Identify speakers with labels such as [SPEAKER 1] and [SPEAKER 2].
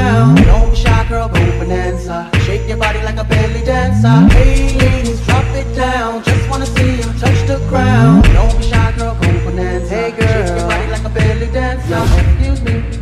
[SPEAKER 1] down. Don't be shy, girl, go bananza. Shake your body like a belly dancer. Hey, ladies, drop it down. Just wanna see you touch the ground. Don't be shy, girl, go bananza. Hey, girl, shake your body like a belly dancer. Excuse me.